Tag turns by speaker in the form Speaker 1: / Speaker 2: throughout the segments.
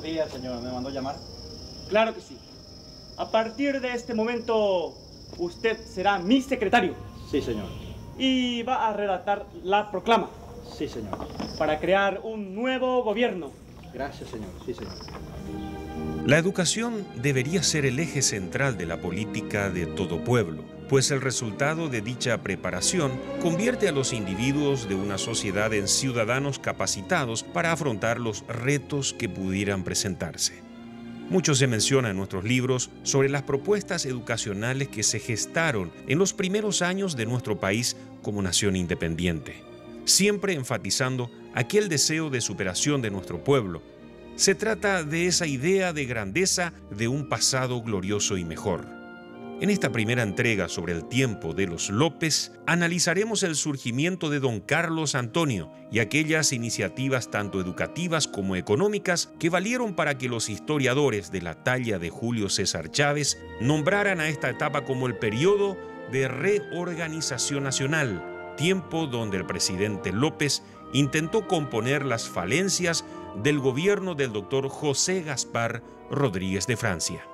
Speaker 1: Buenos días, señor. ¿Me mandó llamar?
Speaker 2: Claro que sí. A partir de este momento, usted será mi secretario.
Speaker 1: Sí, señor.
Speaker 2: Y va a redactar la proclama.
Speaker 1: Sí, señor.
Speaker 2: Para crear un nuevo gobierno.
Speaker 1: Gracias, señor. Sí, señor.
Speaker 3: La educación debería ser el eje central de la política de todo pueblo, pues el resultado de dicha preparación convierte a los individuos de una sociedad en ciudadanos capacitados para afrontar los retos que pudieran presentarse. Mucho se menciona en nuestros libros sobre las propuestas educacionales que se gestaron en los primeros años de nuestro país como nación independiente, siempre enfatizando aquel deseo de superación de nuestro pueblo. Se trata de esa idea de grandeza de un pasado glorioso y mejor. En esta primera entrega sobre el tiempo de los López, analizaremos el surgimiento de don Carlos Antonio y aquellas iniciativas tanto educativas como económicas que valieron para que los historiadores de la talla de Julio César Chávez nombraran a esta etapa como el periodo de reorganización nacional, tiempo donde el presidente López intentó componer las falencias del gobierno del doctor José Gaspar Rodríguez de Francia.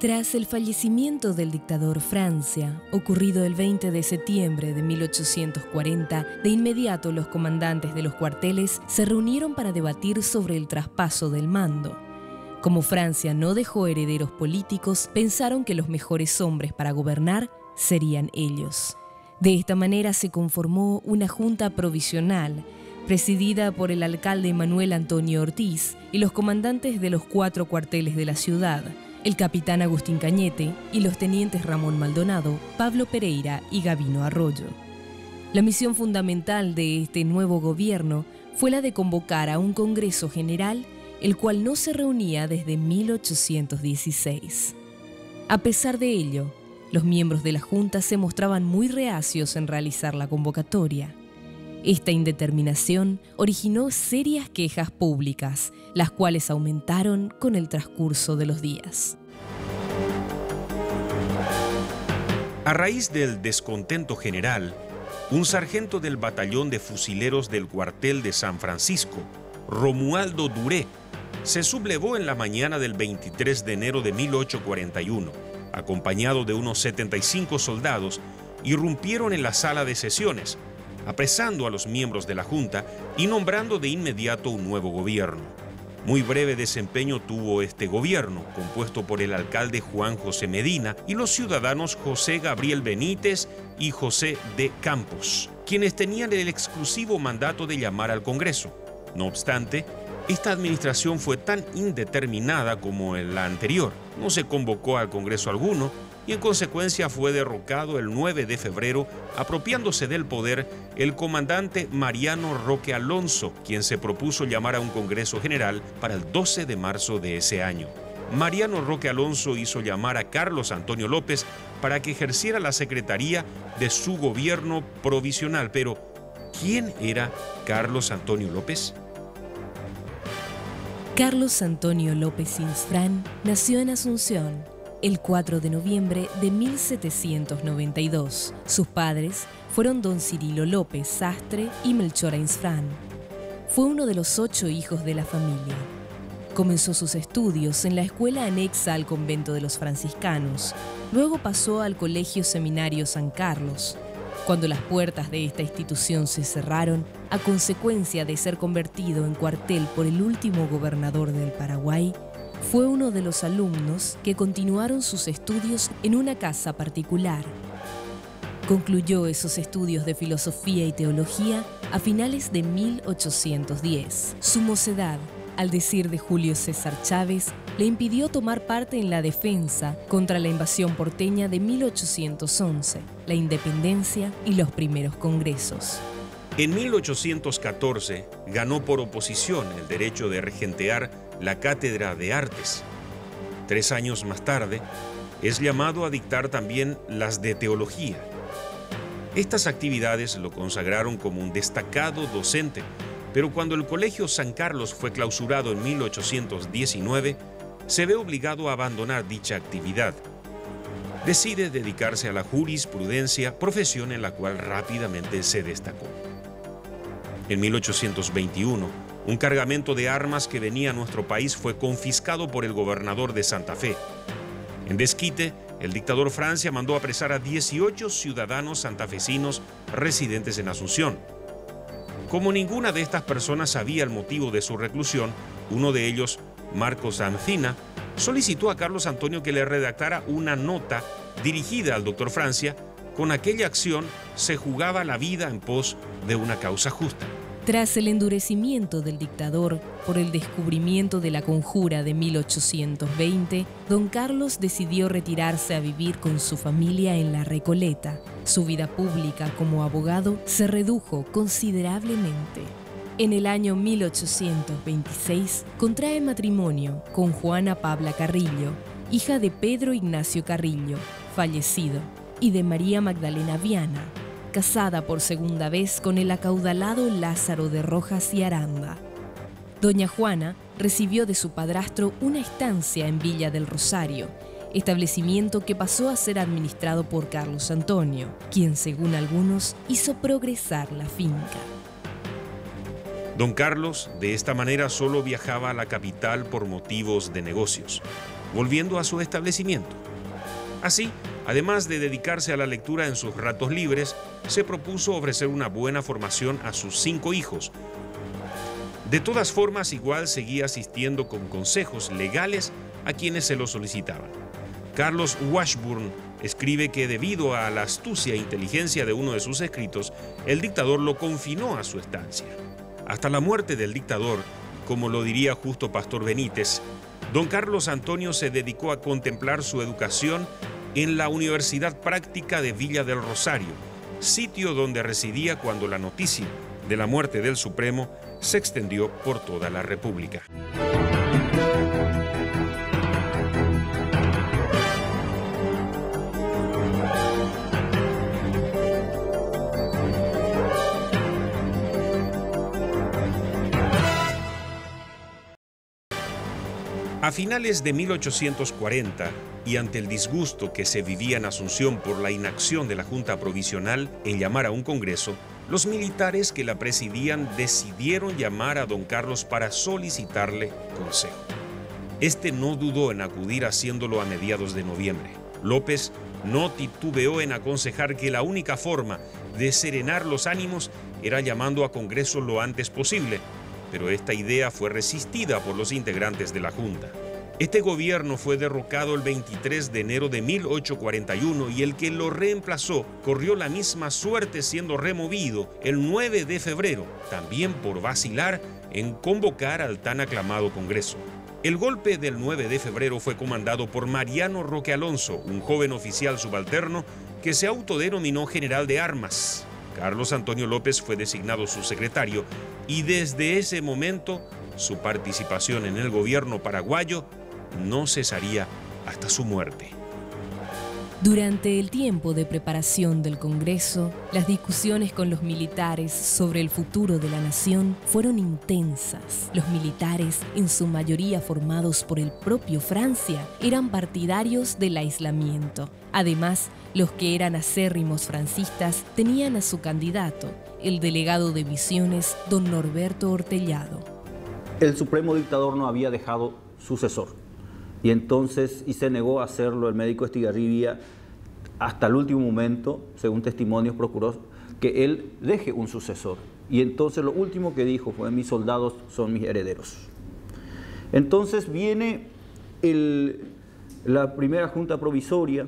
Speaker 4: Tras el fallecimiento del dictador Francia, ocurrido el 20 de septiembre de 1840, de inmediato los comandantes de los cuarteles se reunieron para debatir sobre el traspaso del mando. Como Francia no dejó herederos políticos, pensaron que los mejores hombres para gobernar serían ellos. De esta manera se conformó una junta provisional, presidida por el alcalde Manuel Antonio Ortiz y los comandantes de los cuatro cuarteles de la ciudad, el capitán Agustín Cañete y los tenientes Ramón Maldonado, Pablo Pereira y Gavino Arroyo. La misión fundamental de este nuevo gobierno fue la de convocar a un Congreso General, el cual no se reunía desde 1816. A pesar de ello, los miembros de la Junta se mostraban muy reacios en realizar la convocatoria. Esta indeterminación originó serias quejas públicas, las cuales aumentaron con el transcurso de los días.
Speaker 3: A raíz del descontento general, un sargento del batallón de fusileros del cuartel de San Francisco, Romualdo Duré, se sublevó en la mañana del 23 de enero de 1841, acompañado de unos 75 soldados, irrumpieron en la sala de sesiones, apresando a los miembros de la Junta y nombrando de inmediato un nuevo gobierno. Muy breve desempeño tuvo este gobierno, compuesto por el alcalde Juan José Medina y los ciudadanos José Gabriel Benítez y José de Campos, quienes tenían el exclusivo mandato de llamar al Congreso. No obstante, esta administración fue tan indeterminada como la anterior. No se convocó al Congreso alguno y en consecuencia fue derrocado el 9 de febrero, apropiándose del poder el comandante Mariano Roque Alonso, quien se propuso llamar a un Congreso General para el 12 de marzo de ese año. Mariano Roque Alonso hizo llamar a Carlos Antonio López para que ejerciera la secretaría de su gobierno provisional, pero ¿quién era Carlos Antonio López?
Speaker 4: Carlos Antonio López Insfrán nació en Asunción el 4 de noviembre de 1792. Sus padres fueron don Cirilo López Sastre y Melchora Insfrán. Fue uno de los ocho hijos de la familia. Comenzó sus estudios en la escuela anexa al convento de los franciscanos. Luego pasó al Colegio Seminario San Carlos. Cuando las puertas de esta institución se cerraron, a consecuencia de ser convertido en cuartel por el último gobernador del Paraguay, fue uno de los alumnos que continuaron sus estudios en una casa particular. Concluyó esos estudios de filosofía y teología a finales de 1810. Su mocedad, al decir de Julio César Chávez, le impidió tomar parte en la defensa contra la invasión porteña de 1811, la independencia y los primeros congresos.
Speaker 3: En 1814 ganó por oposición el derecho de regentear la Cátedra de Artes. Tres años más tarde, es llamado a dictar también las de teología. Estas actividades lo consagraron como un destacado docente, pero cuando el Colegio San Carlos fue clausurado en 1819, se ve obligado a abandonar dicha actividad. Decide dedicarse a la jurisprudencia, profesión en la cual rápidamente se destacó. En 1821, un cargamento de armas que venía a nuestro país fue confiscado por el gobernador de Santa Fe. En desquite, el dictador Francia mandó apresar a 18 ciudadanos santafesinos residentes en Asunción. Como ninguna de estas personas sabía el motivo de su reclusión, uno de ellos, Marcos Ancina, solicitó a Carlos Antonio que le redactara una nota dirigida al doctor Francia. Con aquella acción se jugaba la vida en pos de una causa justa.
Speaker 4: Tras el endurecimiento del dictador por el descubrimiento de la conjura de 1820, don Carlos decidió retirarse a vivir con su familia en La Recoleta. Su vida pública como abogado se redujo considerablemente. En el año 1826 contrae matrimonio con Juana Pabla Carrillo, hija de Pedro Ignacio Carrillo, fallecido, y de María Magdalena Viana, casada por segunda vez con el acaudalado Lázaro de Rojas y Aranda. Doña Juana recibió de su padrastro una estancia en Villa del Rosario, establecimiento que pasó a ser administrado por Carlos Antonio, quien según algunos hizo progresar la finca.
Speaker 3: Don Carlos de esta manera solo viajaba a la capital por motivos de negocios, volviendo a su establecimiento. Así, Además de dedicarse a la lectura en sus ratos libres, se propuso ofrecer una buena formación a sus cinco hijos. De todas formas, igual seguía asistiendo con consejos legales a quienes se lo solicitaban. Carlos Washburn escribe que debido a la astucia e inteligencia de uno de sus escritos, el dictador lo confinó a su estancia. Hasta la muerte del dictador, como lo diría justo Pastor Benítez, don Carlos Antonio se dedicó a contemplar su educación en la Universidad Práctica de Villa del Rosario, sitio donde residía cuando la noticia de la muerte del Supremo se extendió por toda la República. A finales de 1840, y ante el disgusto que se vivía en Asunción por la inacción de la Junta Provisional en llamar a un Congreso, los militares que la presidían decidieron llamar a don Carlos para solicitarle consejo. Este no dudó en acudir haciéndolo a mediados de noviembre. López no titubeó en aconsejar que la única forma de serenar los ánimos era llamando a Congreso lo antes posible, pero esta idea fue resistida por los integrantes de la Junta. Este gobierno fue derrocado el 23 de enero de 1841 y el que lo reemplazó corrió la misma suerte siendo removido el 9 de febrero, también por vacilar en convocar al tan aclamado Congreso. El golpe del 9 de febrero fue comandado por Mariano Roque Alonso, un joven oficial subalterno que se autodenominó general de armas. Carlos Antonio López fue designado su secretario y desde ese momento su participación en el gobierno paraguayo no cesaría hasta su muerte.
Speaker 4: Durante el tiempo de preparación del Congreso, las discusiones con los militares sobre el futuro de la nación fueron intensas. Los militares, en su mayoría formados por el propio Francia, eran partidarios del aislamiento. Además, los que eran acérrimos francistas tenían a su candidato, el delegado de Misiones, don Norberto Ortellado.
Speaker 1: El supremo dictador no había dejado sucesor y entonces, y se negó a hacerlo el médico Estigarribia hasta el último momento, según testimonios, procuró que él deje un sucesor. Y entonces lo último que dijo fue, mis soldados son mis herederos. Entonces viene la primera junta provisoria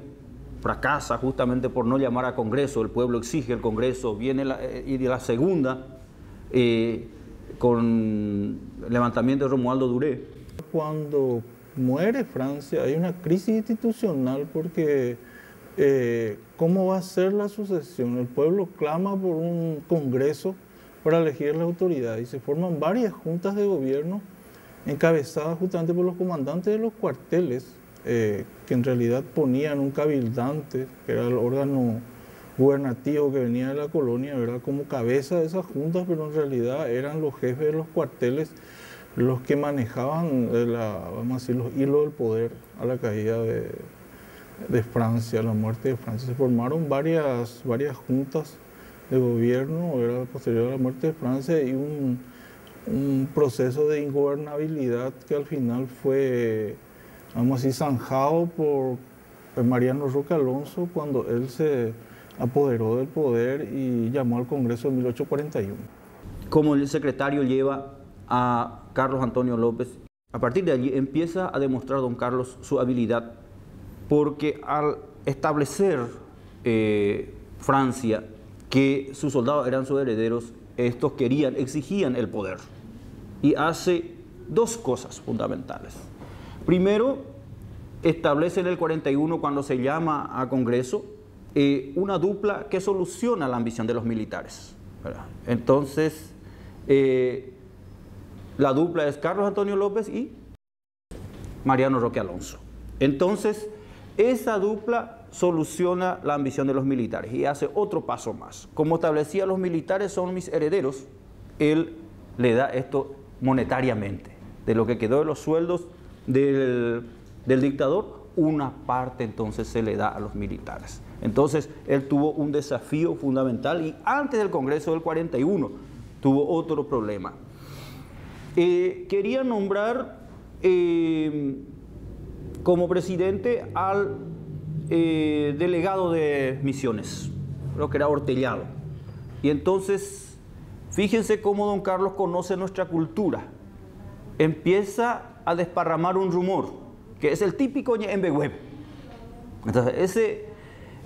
Speaker 1: fracasa justamente por no llamar a Congreso, el pueblo exige el Congreso, viene la, eh, y de la segunda eh, con el levantamiento de Romualdo Duré.
Speaker 5: Cuando muere Francia hay una crisis institucional porque eh, ¿cómo va a ser la sucesión? El pueblo clama por un Congreso para elegir la autoridad y se forman varias juntas de gobierno encabezadas justamente por los comandantes de los cuarteles, eh, que en realidad ponían un cabildante, que era el órgano gubernativo que venía de la colonia, ¿verdad? como cabeza de esas juntas, pero en realidad eran los jefes de los cuarteles los que manejaban la, vamos a decir, los hilos del poder a la caída de, de Francia, la muerte de Francia. Se formaron varias, varias juntas de gobierno, era posterior a la muerte de Francia, y un, un proceso de ingobernabilidad que al final fue, vamos a decir, zanjado por Mariano Roque Alonso cuando él se apoderó del poder y llamó al Congreso en 1841.
Speaker 1: Como el secretario lleva a Carlos Antonio López, a partir de allí empieza a demostrar don Carlos su habilidad, porque al establecer eh, Francia que sus soldados eran sus herederos, estos querían, exigían el poder. Y hace dos cosas fundamentales. Primero, establece en el 41, cuando se llama a Congreso, eh, una dupla que soluciona la ambición de los militares. Entonces, eh, la dupla es Carlos Antonio López y Mariano Roque Alonso. Entonces, esa dupla soluciona la ambición de los militares y hace otro paso más. Como establecía, los militares son mis herederos, él le da esto monetariamente. De lo que quedó de los sueldos del, del dictador, una parte entonces se le da a los militares. Entonces, él tuvo un desafío fundamental y antes del Congreso del 41 tuvo otro problema. Eh, quería nombrar eh, como presidente al eh, delegado de misiones, creo que era Hortellado. Y entonces, fíjense cómo don Carlos conoce nuestra cultura. Empieza a desparramar un rumor, que es el típico web. Entonces, ese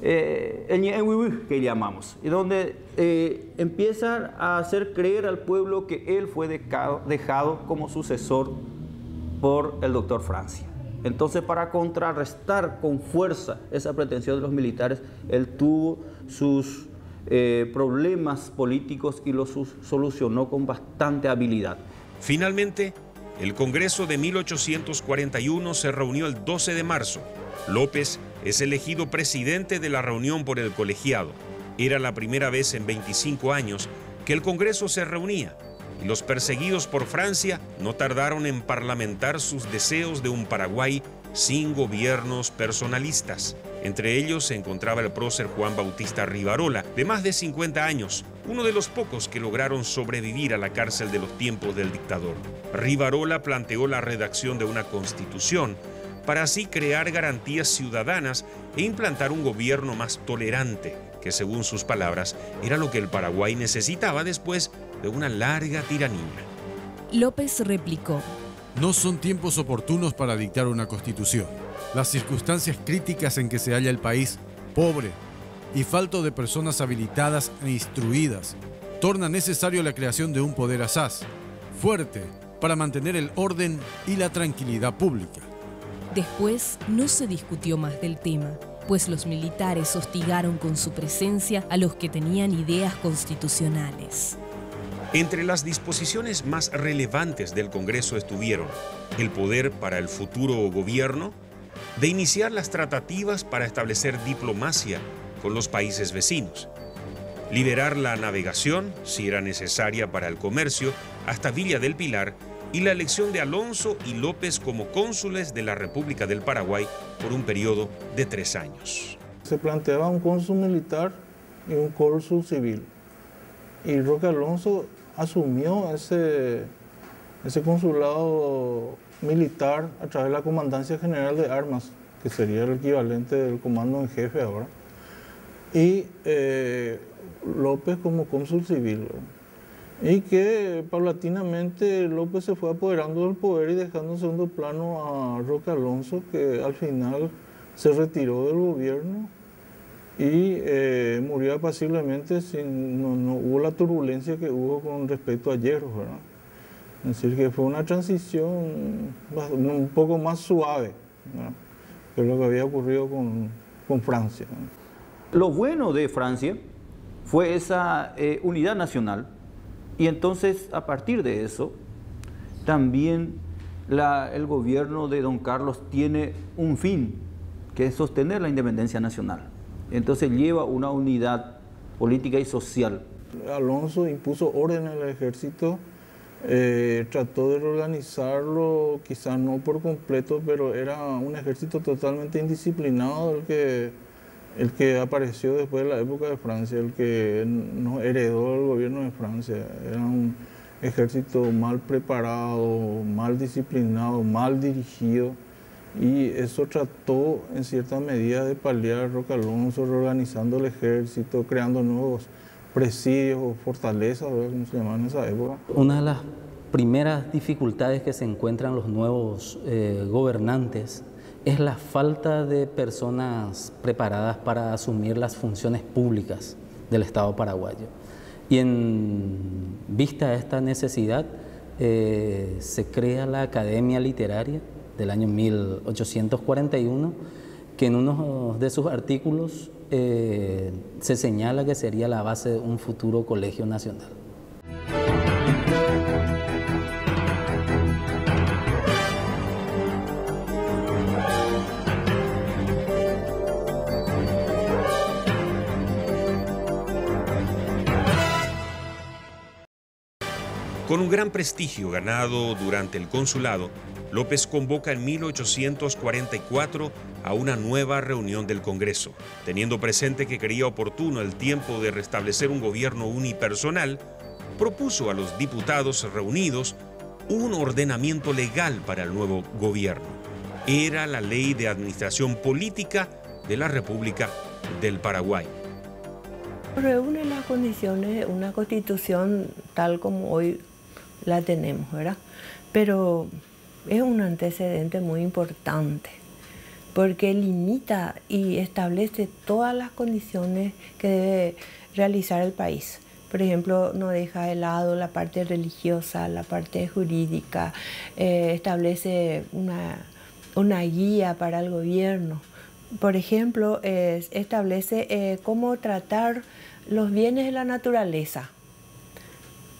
Speaker 1: eh, el que llamamos, y donde eh, empieza a hacer creer al pueblo que él fue dejado, como sucesor por el doctor Francia. Entonces, para contrarrestar con fuerza esa pretensión de los militares, él tuvo sus eh, problemas políticos y los solucionó con bastante habilidad.
Speaker 3: Finalmente, el Congreso de 1841 se reunió el 12 de marzo. López es elegido presidente de la reunión por el colegiado. Era la primera vez en 25 años que el Congreso se reunía y los perseguidos por Francia no tardaron en parlamentar sus deseos de un Paraguay sin gobiernos personalistas. Entre ellos se encontraba el prócer Juan Bautista Rivarola, de más de 50 años, uno de los pocos que lograron sobrevivir a la cárcel de los tiempos del dictador. Rivarola planteó la redacción de una constitución para así crear garantías ciudadanas e implantar un gobierno más tolerante, que según sus palabras era lo que el Paraguay necesitaba después de una larga tiranía.
Speaker 4: López replicó,
Speaker 6: No son tiempos oportunos para dictar una constitución. Las circunstancias críticas en que se halla el país, pobre y falto de personas habilitadas e instruidas, torna necesario la creación de un poder asaz, fuerte, para mantener el orden y la tranquilidad pública.
Speaker 4: Después no se discutió más del tema, pues los militares hostigaron con su presencia a los que tenían ideas constitucionales.
Speaker 3: Entre las disposiciones más relevantes del Congreso estuvieron el poder para el futuro gobierno, de iniciar las tratativas para establecer diplomacia con los países vecinos, liberar la navegación, si era necesaria para el comercio, hasta Villa del Pilar y la elección de Alonso y López como cónsules de la República del Paraguay por un periodo de tres años.
Speaker 5: Se planteaba un cónsul militar y un cónsul civil. Y Roque Alonso asumió ese, ese consulado militar a través de la Comandancia General de Armas, que sería el equivalente del comando en jefe ahora, y eh, López como cónsul civil y que paulatinamente López se fue apoderando del poder y dejando en segundo plano a Roque Alonso, que al final se retiró del gobierno y eh, murió apaciblemente, sin, no, hubo la turbulencia que hubo con respecto a Hierro, ¿verdad? Es decir, que fue una transición un poco más suave que lo que había ocurrido con, con Francia.
Speaker 1: Lo bueno de Francia fue esa eh, unidad nacional y entonces a partir de eso también la, el gobierno de don Carlos tiene un fin, que es sostener la independencia nacional. Entonces lleva una unidad política y social.
Speaker 5: Alonso impuso orden al ejército, eh, trató de reorganizarlo, quizás no por completo, pero era un ejército totalmente indisciplinado el que, el que apareció después de la época de Francia, el que nos heredó el gobierno de Francia. Era un ejército mal preparado, mal disciplinado, mal dirigido y eso trató en cierta medida de paliar Roca Alonso, reorganizando el ejército, creando nuevos presidios o fortalezas, como se llamaban en esa época.
Speaker 7: Una de las primeras dificultades que se encuentran los nuevos eh, gobernantes es la falta de personas preparadas para asumir las funciones públicas del Estado paraguayo. Y en vista de esta necesidad, eh, se crea la Academia Literaria, del año 1841, que en uno de sus artículos eh, se señala que sería la base de un futuro colegio nacional.
Speaker 3: Con un gran prestigio ganado durante el consulado, López convoca en 1844 a una nueva reunión del Congreso. Teniendo presente que quería oportuno el tiempo de restablecer un gobierno unipersonal, propuso a los diputados reunidos un ordenamiento legal para el nuevo gobierno. Era la ley de administración política de la República del Paraguay.
Speaker 8: Reúne las condiciones una constitución tal como hoy la tenemos, ¿verdad? Pero es un antecedente muy importante porque limita y establece todas las condiciones que debe realizar el país. Por ejemplo, no deja de lado la parte religiosa, la parte jurídica, eh, establece una, guía para el gobierno. Por ejemplo, establece eh, cómo tratar los bienes de la naturaleza.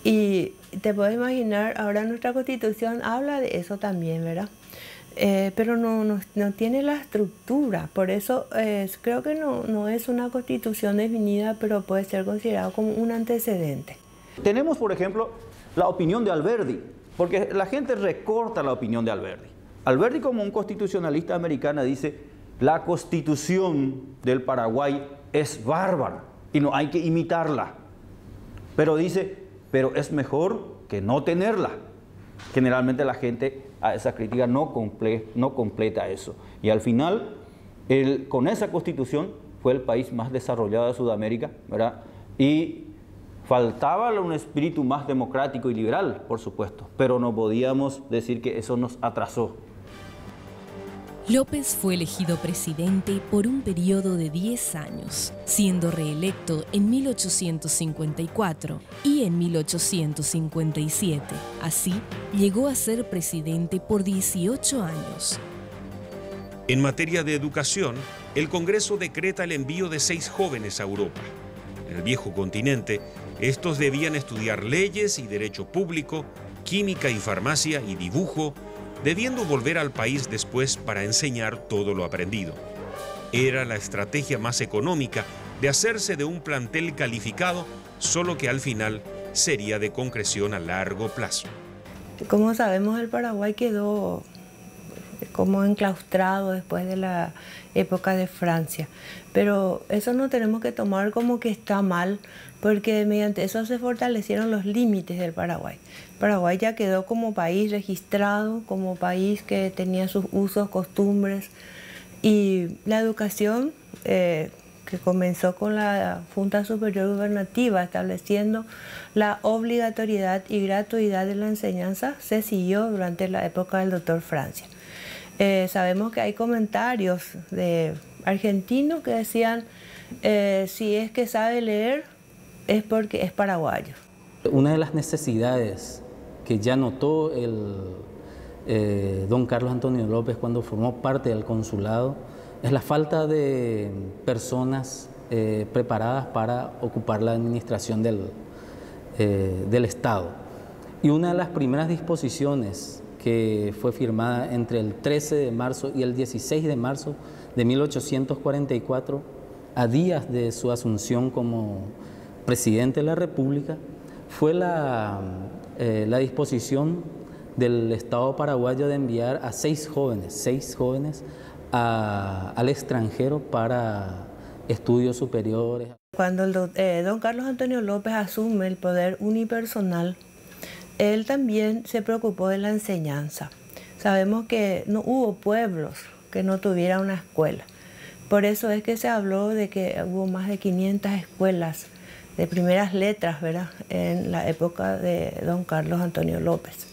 Speaker 8: Y te puedo imaginar, ahora nuestra constitución habla de eso también, ¿verdad? Eh, pero no, no, tiene la estructura, por eso creo que no, no es una constitución definida, pero puede ser considerado como un antecedente.
Speaker 1: Tenemos, por ejemplo, la opinión de Alberdi, porque la gente recorta la opinión de Alberdi. Alberdi como un constitucionalista americano dice, la constitución del Paraguay es bárbara y no hay que imitarla. Pero dice, pero es mejor que no tenerla. Generalmente la gente a esa crítica no, no completa eso. Y al final, el, con esa constitución fue el país más desarrollado de Sudamérica, ¿verdad? Y faltaba un espíritu más democrático y liberal, por supuesto, pero no podíamos decir que eso nos atrasó.
Speaker 4: López fue elegido presidente por un periodo de 10 años, siendo reelecto en 1854 y en 1857. Así, llegó a ser presidente por 18 años.
Speaker 3: En materia de educación, el Congreso decreta el envío de seis jóvenes a Europa. En el viejo continente, estos debían estudiar leyes y derecho público, química y farmacia y dibujo, debiendo volver al país después para enseñar todo lo aprendido. Era la estrategia más económica de hacerse de un plantel calificado, solo que al final sería de concreción a largo plazo.
Speaker 8: Como sabemos, el Paraguay quedó como enclaustrado después de la época de Francia. Pero eso no tenemos que tomar como que está mal, porque mediante eso se fortalecieron los límites del Paraguay. Paraguay ya quedó como país registrado, como país que tenía sus usos, costumbres, y la educación eh, que comenzó con la Junta Superior Gubernativa estableciendo la obligatoriedad y gratuidad de la enseñanza, se siguió durante la época del doctor Francia. Eh, sabemos que hay comentarios de argentinos que decían eh, si es que sabe leer, es porque es paraguayo.
Speaker 7: Una de las necesidades que ya notó el eh, don Carlos Antonio López cuando formó parte del consulado es la falta de personas preparadas para ocupar la administración del, del Estado. Y una de las primeras disposiciones que fue firmada entre el 13 de marzo y el 16 de marzo de 1844, a días de su asunción como presidente de la República, fue la, eh, la disposición del Estado paraguayo de enviar a seis jóvenes, seis jóvenes al extranjero para estudios superiores.
Speaker 8: Cuando eh, don Carlos Antonio López asume el poder unipersonal, él también se preocupó de la enseñanza. Sabemos que no hubo pueblos que no tuvieran una escuela. Por eso es que se habló de que hubo más de 500 escuelas de primeras letras, ¿verdad? En la época de don Carlos Antonio López.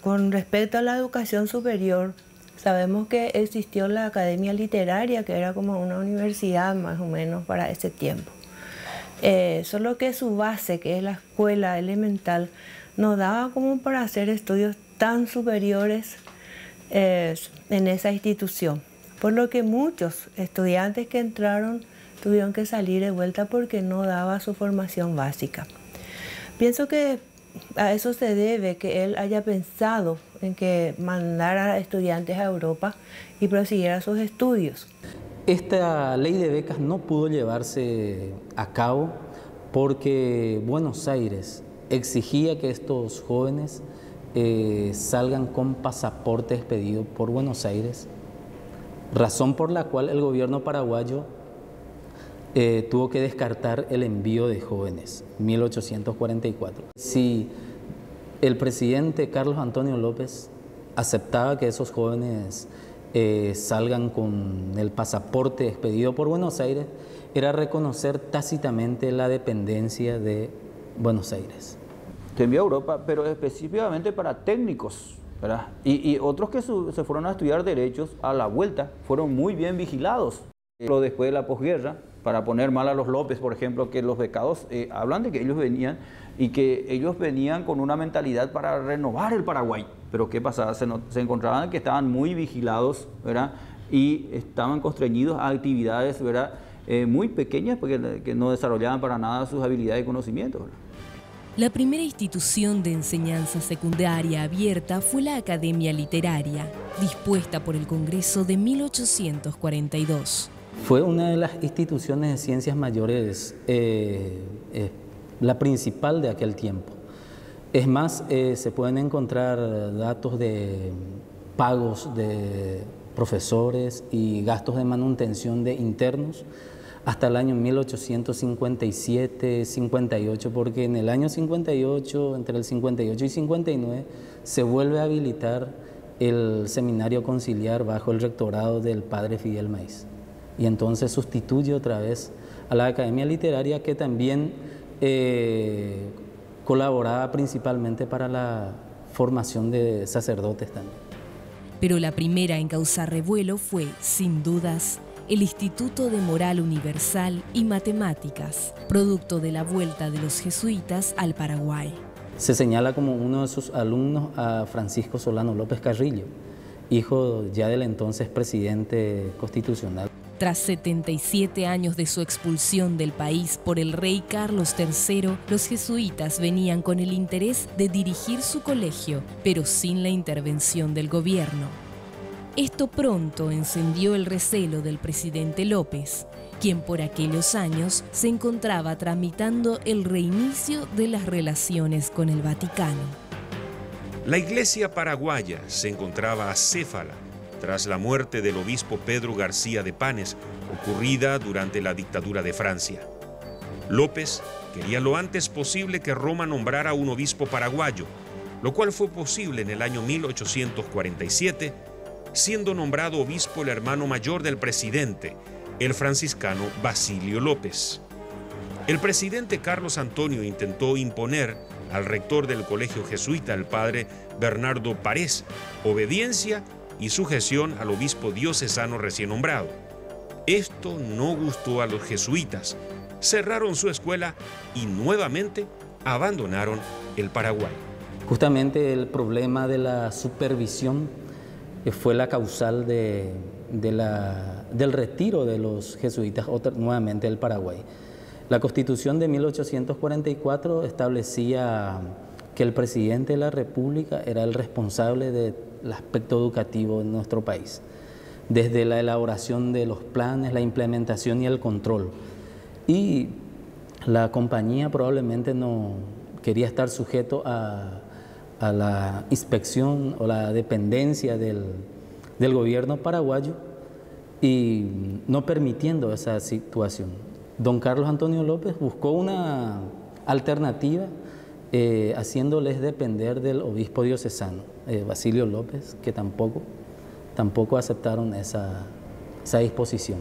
Speaker 8: con respecto a la educación superior, sabemos que existió la Academia Literaria, que era como una universidad más o menos para ese tiempo. Eh, solo que su base, que es la escuela elemental, no daba como para hacer estudios tan superiores eh, en esa institución. Por lo que muchos estudiantes que entraron tuvieron que salir de vuelta porque no daba su formación básica. Pienso que a eso se debe que él haya pensado en que mandara estudiantes a Europa y prosiguiera sus estudios.
Speaker 7: Esta ley de becas no pudo llevarse a cabo porque Buenos Aires exigía que estos jóvenes eh, salgan con pasaporte expedido por Buenos Aires, razón por la cual el gobierno paraguayo eh, tuvo que descartar el envío de jóvenes, 1844. Si el presidente Carlos Antonio López aceptaba que esos jóvenes eh, salgan con el pasaporte expedido por Buenos Aires, era reconocer tácitamente la dependencia de Buenos Aires.
Speaker 1: Se envió a Europa, pero específicamente para técnicos, ¿verdad? Y, otros que se fueron a estudiar derechos a la vuelta fueron muy bien vigilados. Pero después de la posguerra, para poner mal a los López, por ejemplo, que los becados eh, hablan de que ellos venían y que ellos venían con una mentalidad para renovar el Paraguay. Pero ¿qué pasaba? Se, encontraban que estaban muy vigilados, ¿verdad? Y estaban constreñidos a actividades, ¿verdad? Eh, muy pequeñas porque que no desarrollaban para nada sus habilidades y conocimientos.
Speaker 4: La primera institución de enseñanza secundaria abierta fue la Academia Literaria, dispuesta por el Congreso de 1842.
Speaker 7: Fue una de las instituciones de ciencias mayores eh, eh, la principal de aquel tiempo. Es más, eh, se pueden encontrar datos de pagos de profesores y gastos de manutención de internos hasta el año 1857-58, porque en el año 58, entre el 58 y 59, se vuelve a habilitar el seminario conciliar bajo el rectorado del padre Fidel Maíz. Y entonces sustituye otra vez a la Academia Literaria que también eh, colaboraba principalmente para la formación de sacerdotes también.
Speaker 4: Pero la primera en causar revuelo fue, sin dudas, el Instituto de Moral Universal y Matemáticas, producto de la vuelta de los jesuitas al Paraguay.
Speaker 7: Se señala como uno de sus alumnos a Francisco Solano López Carrillo, hijo ya del entonces presidente constitucional.
Speaker 4: Tras 77 años de su expulsión del país por el rey Carlos III, los jesuitas venían con el interés de dirigir su colegio, pero sin la intervención del gobierno. Esto pronto encendió el recelo del presidente López, quien por aquellos años se encontraba tramitando el reinicio de las relaciones con el Vaticano.
Speaker 3: La iglesia paraguaya se encontraba acéfala tras la muerte del obispo Pedro García de Panes, ocurrida durante la dictadura de Francia. López quería lo antes posible que Roma nombrara un obispo paraguayo, lo cual fue posible en el año 1847, siendo nombrado obispo el hermano mayor del presidente, el franciscano Basilio López. El presidente Carlos Antonio intentó imponer al rector del colegio jesuita, el padre Bernardo Parés, obediencia y sujeción al obispo diocesano recién nombrado. Esto no gustó a los jesuitas. Cerraron su escuela y nuevamente abandonaron el Paraguay.
Speaker 7: Justamente el problema de la supervisión fue la causal de, del retiro de los jesuitas nuevamente del Paraguay. La constitución de 1844 establecía que el presidente de la República era el responsable del aspecto educativo en nuestro país, desde la elaboración de los planes, la implementación y el control. Y la compañía probablemente no quería estar sujeto a, la inspección o la dependencia del, del gobierno paraguayo y no permitiendo esa situación. Don Carlos Antonio López buscó una alternativa eh, haciéndoles depender del obispo diocesano, eh, Basilio López, que tampoco, tampoco aceptaron esa, esa disposición.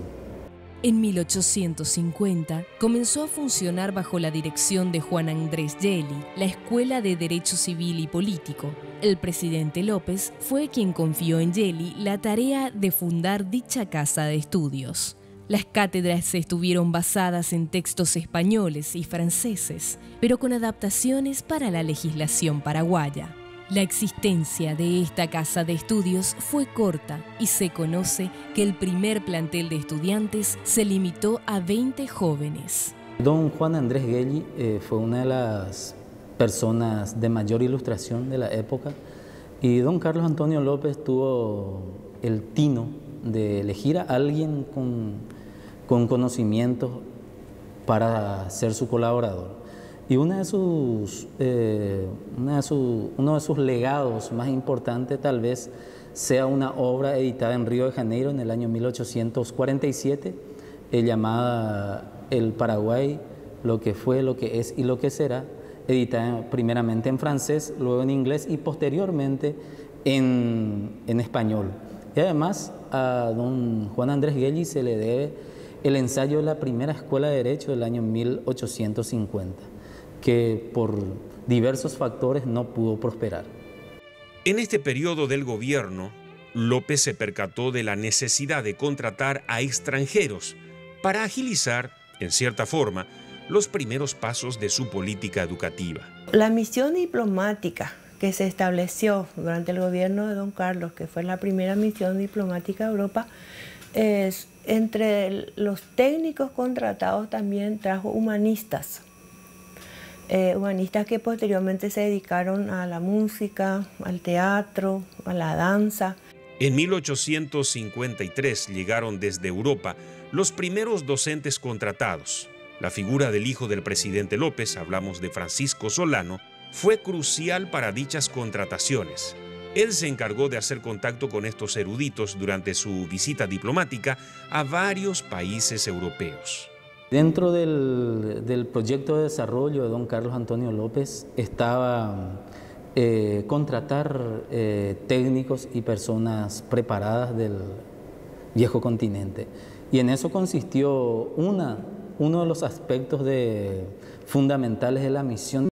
Speaker 4: En 1850 comenzó a funcionar bajo la dirección de Juan Andrés Yeli la Escuela de Derecho Civil y Político. El presidente López fue quien confió en Yeli la tarea de fundar dicha casa de estudios. Las cátedras estuvieron basadas en textos españoles y franceses, pero con adaptaciones para la legislación paraguaya. La existencia de esta casa de estudios fue corta y se conoce que el primer plantel de estudiantes se limitó a 20 jóvenes.
Speaker 7: Don Juan Andrés Gelli eh, fue una de las personas de mayor ilustración de la época y don Carlos Antonio López tuvo el tino de elegir a alguien con, con conocimientos para ser su colaborador. Y una de sus, eh, una de uno de sus legados más importantes tal vez sea una obra editada en Río de Janeiro en el año 1847, eh, llamada El Paraguay, lo que fue, lo que es y lo que será, editada primeramente en francés, luego en inglés y posteriormente en, en español. Y además a don Juan Andrés Gelli se le debe el ensayo de la primera escuela de Derecho del año 1850 que por diversos factores no pudo prosperar.
Speaker 3: En este periodo del gobierno, López se percató de la necesidad de contratar a extranjeros para agilizar, en cierta forma, los primeros pasos de su política educativa.
Speaker 8: La misión diplomática que se estableció durante el gobierno de don Carlos, que fue la primera misión diplomática de Europa, entre los técnicos contratados también trajo humanistas eh, humanistas que posteriormente se dedicaron a la música, al teatro, a la danza.
Speaker 3: En 1853 llegaron desde Europa los primeros docentes contratados. La figura del hijo del presidente López, hablamos de Francisco Solano, fue crucial para dichas contrataciones. Él se encargó de hacer contacto con estos eruditos durante su visita diplomática a varios países europeos.
Speaker 7: Dentro del, proyecto de desarrollo de don Carlos Antonio López estaba eh, contratar eh, técnicos y personas preparadas del viejo continente. Y en eso consistió una, uno de los aspectos fundamentales de la misión